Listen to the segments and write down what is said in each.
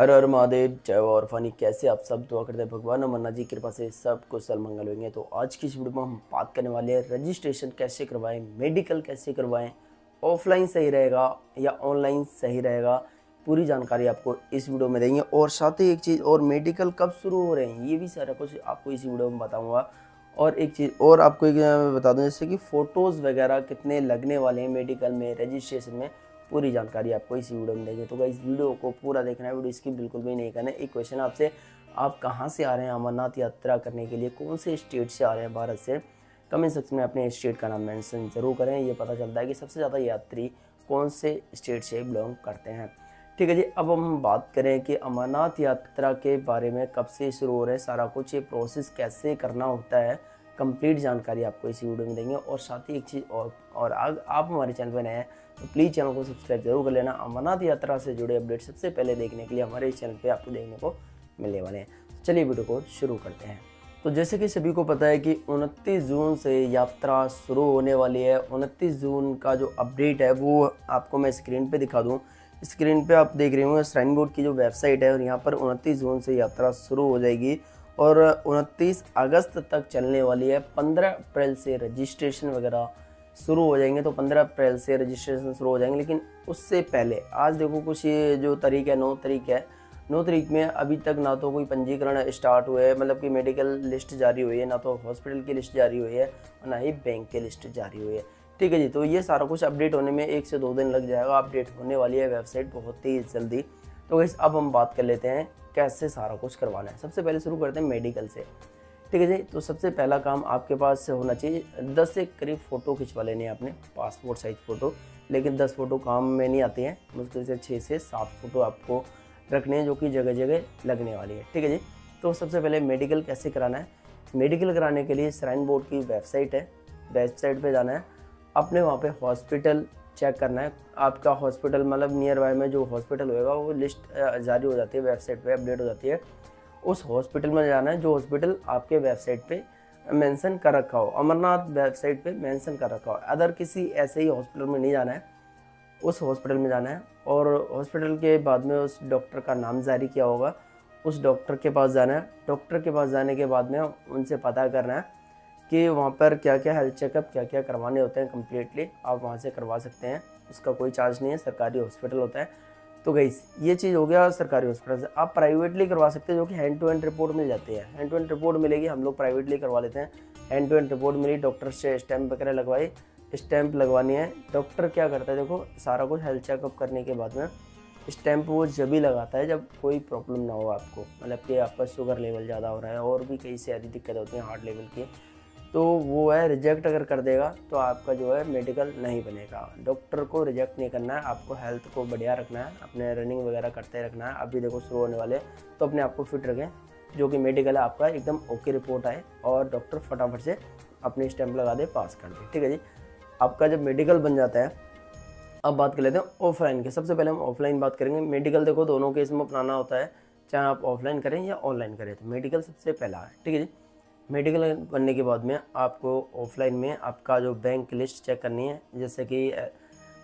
हर हर महादेव, जय और फनी। कैसे आप सब दुआ करते हैं भगवान अमरनाथ जी कृपा से सब कुशल मंगल होंगे। तो आज की इस वीडियो में हम बात करने वाले हैं, रजिस्ट्रेशन कैसे करवाएँ, मेडिकल कैसे करवाएँ, ऑफलाइन सही रहेगा या ऑनलाइन सही रहेगा, पूरी जानकारी आपको इस वीडियो में देंगे। और साथ ही एक चीज़ और, मेडिकल कब शुरू हो रहे हैं, ये भी सारा कुछ आपको इसी वीडियो में बताऊँगा। और एक चीज़ और आपको एक बता दूँ, जैसे कि फ़ोटोज़ वगैरह कितने लगने वाले हैं मेडिकल में, रजिस्ट्रेशन में पूरी जानकारी आपको इसी वीडियो में देंगे। तो इस वीडियो को पूरा देखना है, वीडियो इसकी बिल्कुल भी नहीं करना एक क्वेश्चन आपसे, आप कहाँ से आ रहे हैं अमरनाथ यात्रा करने के लिए? कौन से स्टेट से आ रहे हैं भारत से? कमेंट सेक्शन में अपने स्टेट का नाम मेंशन ज़रूर करें। ये पता चलता है कि सबसे ज़्यादा यात्री कौन से स्टेट से बिलोंग करते हैं। ठीक है जी, अब हम बात करें कि अमरनाथ यात्रा के बारे में कब से शुरू हो रहे हैं, सारा कुछ ये प्रोसेस कैसे करना होता है। कंप्लीट जानकारी आपको इसी वीडियो में देंगे। और साथ ही एक चीज़ और और आग, आप हमारे चैनल पर नए हैं तो प्लीज़ चैनल को सब्सक्राइब ज़रूर कर लेना। अमरनाथ यात्रा से जुड़े अपडेट सबसे पहले देखने के लिए हमारे इस चैनल पर आपको देखने को मिलने वाले हैं। चलिए वीडियो को शुरू करते हैं। तो जैसे कि सभी को पता है कि 29 जून से यात्रा शुरू होने वाली है। 29 जून का जो अपडेट है, वो आपको मैं स्क्रीन पे दिखा दूँ। स्क्रीन पे आप देख रहे होंगे श्राइन बोर्ड की जो वेबसाइट है, और यहाँ पर 29 जून से यात्रा शुरू हो जाएगी। और 29 अगस्त तक चलने वाली है। 15 अप्रैल से रजिस्ट्रेशन वगैरह शुरू हो जाएँगे तो 15 अप्रैल से रजिस्ट्रेशन शुरू हो जाएँगे। लेकिन उससे पहले, आज देखो कुछ ये जो तारीख है, नौ तारीख है, नौ तारीख में अभी तक ना तो कोई पंजीकरण स्टार्ट हुए है मतलब कि मेडिकल लिस्ट जारी हुई है, ना तो हॉस्पिटल की लिस्ट जारी हुई है और ना ही बैंक की लिस्ट जारी हुई है। ठीक है जी तो ये सारा कुछ अपडेट होने में एक से दो दिन लग जाएगा अपडेट होने वाली है वेबसाइट बहुत ही जल्दी। तो इस अब हम बात कर लेते हैं कैसे सारा कुछ करवाना है। सबसे पहले शुरू करते हैं मेडिकल से। ठीक है जी? तो सबसे पहला काम आपके पास होना चाहिए। दस से करीब फ़ोटो खिंचवा लेने है आपने पासपोर्ट साइज़ फ़ोटो लेकिन दस फ़ोटो काम में नहीं आती हैं। मुश्किल से छः से सात फ़ोटो आपको रखने हैं जो कि जगह जगह लगने वाली है। ठीक है जी? तो सबसे पहले मेडिकल कैसे कराना है? मेडिकल कराने के लिए श्राइन बोर्ड की वेबसाइट है। वेबसाइट पे जाना है। अपने वहाँ पे हॉस्पिटल चेक करना है। आपका हॉस्पिटल मतलब नियर बाय में जो हॉस्पिटल होएगा, वो लिस्ट जारी हो जाती है वेबसाइट पे अपडेट हो जाती है। उस हॉस्पिटल में जाना है, जो हॉस्पिटल आपके वेबसाइट पे मेंशन कर रखा हो। अमरनाथ वेबसाइट पे मेंशन कर रखा हो। अदर किसी ऐसे ही हॉस्पिटल में नहीं जाना है, उस हॉस्पिटल में जाना है और हॉस्पिटल के बाद में उस डॉक्टर का नाम जारी किया होगा, उस डॉक्टर के पास जाना है। डॉक्टर के पास जाने के बाद में उनसे पता करना है कि वहाँ पर क्या क्या हेल्थ चेकअप क्या क्या करवाने होते हैं कम्प्लीटली आप वहाँ से करवा सकते हैं। उसका कोई चार्ज नहीं है, सरकारी हॉस्पिटल होता है। तो गई ये चीज़ हो गया सरकारी हॉस्पिटल से। आप प्राइवेटली करवा सकते हैं जो कि हैंड टू हैंड रिपोर्ट मिल जाती है। हैंड टू हैंड रिपोर्ट मिलेगी, हम लोग प्राइवेटली करवा लेते हैं। हैंड टू हैंड रिपोर्ट मिली डॉक्टर से स्टैम्प वगैरह लगवाई स्टैम्प लगवानी है। डॉक्टर क्या करता है देखो, सारा कुछ हेल्थ चेकअप करने के बाद में स्टैम्प वो जब ही लगाता है, जब कोई प्रॉब्लम ना हो आपको। मतलब कि आपका शुगर लेवल ज़्यादा हो रहा है, और भी कई सारी दिक्कत होती हैं हार्ट लेवल की। तो वो है रिजेक्ट अगर कर देगा तो आपका जो है मेडिकल नहीं बनेगा। डॉक्टर को रिजेक्ट नहीं करना है, आपको हेल्थ को बढ़िया रखना है, अपने रनिंग वगैरह करते रखना है। अभी देखो शुरू होने वाले तो अपने आप को फिट रखें, जो कि मेडिकल है, आपका एकदम ओके रिपोर्ट आए और डॉक्टर फटाफट से अपने स्टैंप लगा दे पास कर दे। ठीक है जी? आपका जब मेडिकल बन जाता है, अब बात कर लेते हैं ऑफलाइन की। सबसे पहले हम ऑफलाइन बात करेंगे। मेडिकल देखो, दोनों केस में अपनाना होता है, चाहे आप ऑफलाइन करें या ऑनलाइन करें तो मेडिकल सबसे पहला है। ठीक है जी? मेडिकल बनने के बाद में आपको ऑफलाइन में आपका जो बैंक लिस्ट चेक करनी है, जैसे कि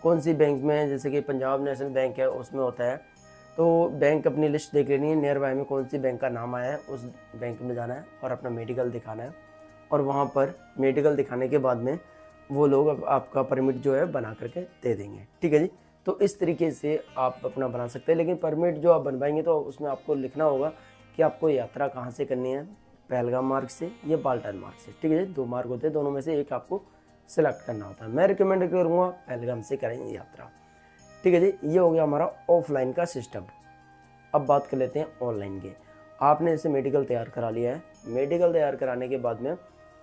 कौन सी बैंक में, जैसे कि पंजाब नेशनल बैंक है, उसमें होता है। तो बैंक अपनी लिस्ट देख लेनी है नियर बाय में कौन सी बैंक का नाम आया है, उस बैंक में जाना है और अपना मेडिकल दिखाना है। और वहाँ पर मेडिकल दिखाने के बाद में वो लोग अब आपका परमिट जो है बना करके दे देंगे। ठीक है जी? तो इस तरीके से आप अपना बना सकते हैं, लेकिन परमिट जो आप बनवाएँगे तो उसमें आपको लिखना होगा कि आपको यात्रा कहाँ से करनी है पहलगाम मार्ग से, या बाल्टन मार्ग से, ठीक है दो मार्ग होते हैं, दोनों में से एक आपको सिलेक्ट करना होता है। मैं रिकमेंड करूँगा पहलगाम से करेंगे यात्रा। ठीक है जी? ये हो गया हमारा ऑफलाइन का सिस्टम अब बात कर लेते हैं ऑनलाइन के। आपने इसे मेडिकल तैयार करा लिया है। मेडिकल तैयार कराने के बाद में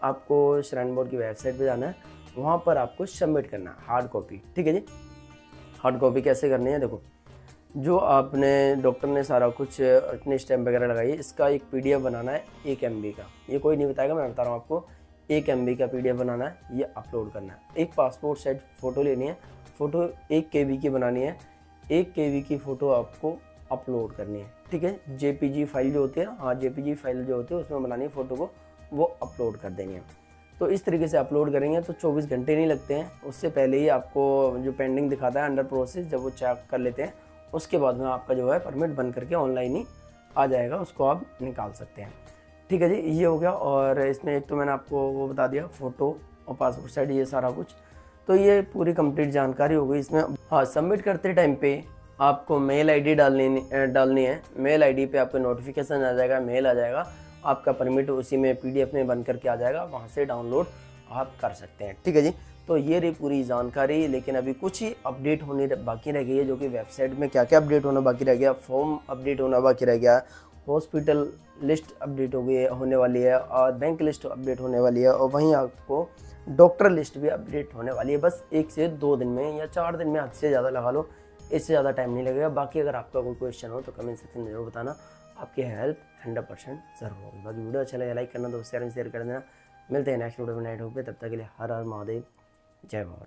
आपको श्राइन बोर्ड की वेबसाइट पर जाना है। वहाँ पर आपको सबमिट करना है हार्ड कॉपी ठीक है जी? हार्ड कॉपी कैसे करनी है? देखो जो आपने, डॉक्टर ने सारा कुछ, अपने स्टैम्प वगैरह लगाई इसका एक पीडीएफ बनाना है एक एमबी का। ये कोई नहीं बताएगा, मैं बता रहा हूँ आपको। एक एमबी का पीडीएफ बनाना है, ये अपलोड करना है। एक पासपोर्ट साइज़ फ़ोटो लेनी है, फ़ोटो एक के की बनानी है, एक के की फ़ोटो आपको अपलोड करनी है, ठीक है? जेपीजी फ़ाइल जो होती है हाँ जे फ़ाइल जो होती है, उसमें बनानी है फ़ोटो को, वो अपलोड कर देनी है। तो इस तरीके से अपलोड करेंगे तो 24 घंटे नहीं लगते हैं। उससे पहले ही आपको जो पेंडिंग दिखाता है, अंडर प्रोसेस, जब वो चेक कर लेते हैं उसके बाद में आपका जो है परमिट बन करके ऑनलाइन ही आ जाएगा, उसको आप निकाल सकते हैं। ठीक है जी, ये हो गया और इसमें एक तो मैंने आपको वो बता दिया फ़ोटो और पासपोर्ट साइड ये सारा कुछ। तो ये पूरी कंप्लीट जानकारी हो गई इसमें। हाँ सबमिट करते टाइम पे आपको मेल आईडी डालनी डालनी है। मेल आईडी पे आपको नोटिफिकेशन आ जाएगा मेल आ जाएगा। आपका परमिट उसी में पीडीएफ में बन करके आ जाएगा, वहाँ से डाउनलोड आप कर सकते हैं। ठीक है जी तो ये रही पूरी जानकारी, लेकिन अभी कुछ ही अपडेट होनी बाकी रह गई है, जो कि वेबसाइट में क्या क्या अपडेट होना बाकी रह गया फॉर्म अपडेट होना बाकी रह गया हॉस्पिटल लिस्ट अपडेट हो गई होने वाली है, और बैंक लिस्ट अपडेट होने वाली है, और वहीं आपको डॉक्टर लिस्ट भी अपडेट होने वाली है। बस एक से दो दिन में या चार दिन में हद से ज़्यादा लगा लो, इससे ज़्यादा टाइम नहीं लगेगा। बाकी अगर आपका कोई क्वेश्चन हो तो कमेंट सेक्शन में ज़रूर बताना, आपकी हेल्प हंड्रेड परसेंट ज़रूर होगी। बाकी वीडियो अच्छा लगे लाइक करना, दोस्त शेयर कर देना। मिलते हैं नेक्स्ट वीडियो में नाइट होप तब तक के लिए हर हर महादेव। जय बाबा